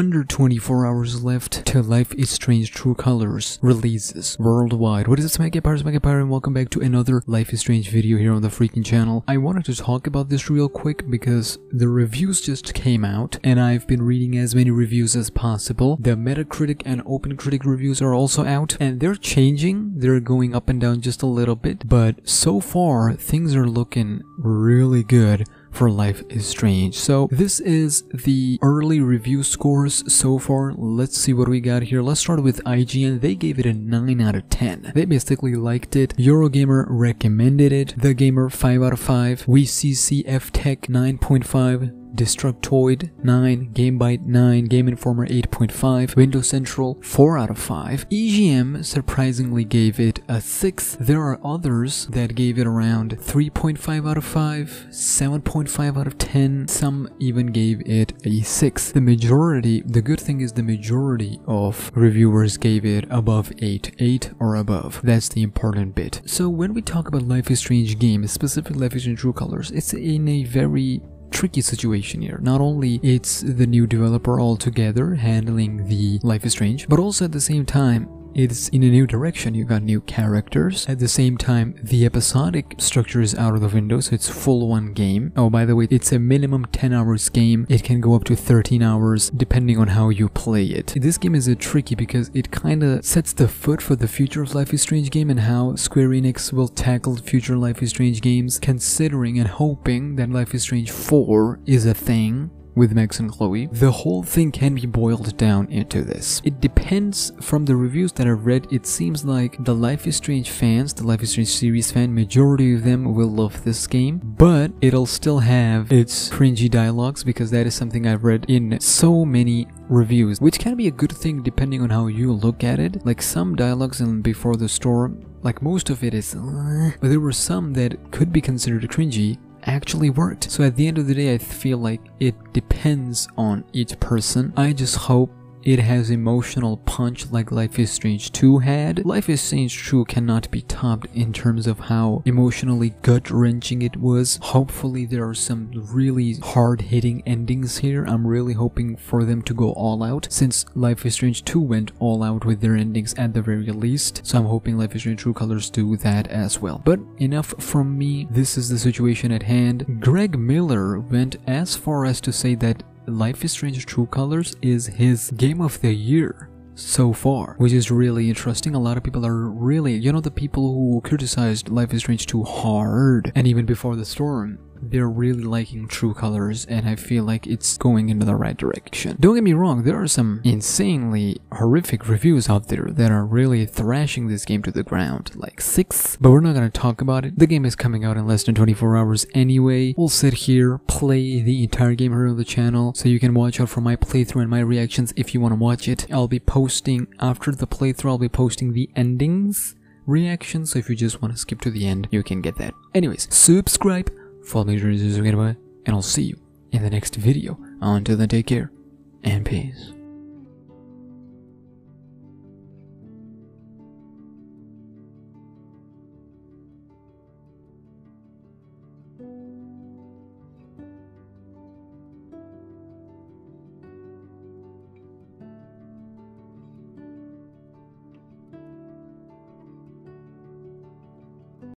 under 24 hours left till Life is Strange True Colors releases worldwide. What is it, SmackNPie, Smack Empire, and welcome back to another Life is Strange video here on the freaking channel. I wanted to talk about this real quick because the reviews just came out and I've been reading as many reviews as possible. The Metacritic and OpenCritic reviews are also out and they're changing. They're going up and down just a little bit, but so far things are looking really good for Life is Strange. So this is the early review scores so far. Let's see what we got here. Let's start with IGN. They gave it a 9 out of 10. They basically liked it. Eurogamer recommended it. The Gamer 5 out of 5. WCCF Tech 9.5. Destructoid 9, GameByte 9, Game Informer 8.5, Windows Central 4 out of 5. EGM surprisingly gave it a 6. There are others that gave it around 3.5 out of 5, 7.5 out of 10, some even gave it a 6. The majority, the good thing is the majority of reviewers gave it above 8, 8 or above. That's the important bit. So when we talk about Life is Strange game, specifically Life is Strange True Colors, it's in a very tricky situation here. Not only it's the new developer altogether handling the Life is Strange, but also at the same time it's in a new direction. You got new characters. At the same time, the episodic structure is out of the window, so it's full one game. Oh, by the way, it's a minimum 10 hours game. It can go up to 13 hours depending on how you play it. This game is a tricky because it kind of sets the foot for the future of Life is Strange game and how Square Enix will tackle future Life is Strange games, considering and hoping that Life is Strange 4 is a thing with Max and Chloe, the whole thing can be boiled down into this. It depends from the reviews that I've read, it seems like the Life is Strange fans, the Life is Strange series fan, majority of them will love this game, but it'll still have its cringy dialogues because that is something I've read in so many reviews, which can be a good thing depending on how you look at it. Like some dialogues in Before the Storm, like most of it is, but there were some that could be considered cringy actually worked. So at the end of the day, I feel like it depends on each person. I just hope it has emotional punch like Life is Strange 2 had. Life is Strange 2 cannot be topped in terms of how emotionally gut-wrenching it was. Hopefully there are some really hard-hitting endings here. I'm really hoping for them to go all out since Life is Strange 2 went all out with their endings at the very least. So I'm hoping Life is Strange True Colors do that as well. But enough from me. This is the situation at hand. Greg Miller went as far as to say that Life is Strange True Colors is his game of the year so far, which is really interesting. A lot of people are really, you know, the people who criticized Life is Strange 2 hard, and even before the storm, they're really liking True Colors and I feel like it's going into the right direction. Don't get me wrong, there are some insanely horrific reviews out there that are really thrashing this game to the ground, like 6, but we're not gonna talk about it. The game is coming out in less than 24 hours anyway. We'll sit here, play the entire game here on the channel, so you can watch out for my playthrough and my reactions if you want to watch it. I'll be posting, after the playthrough, I'll be posting the endings reaction, so if you just want to skip to the end, you can get that. Anyways, subscribe, follow me and I'll see you in the next video. Until then, take care and peace.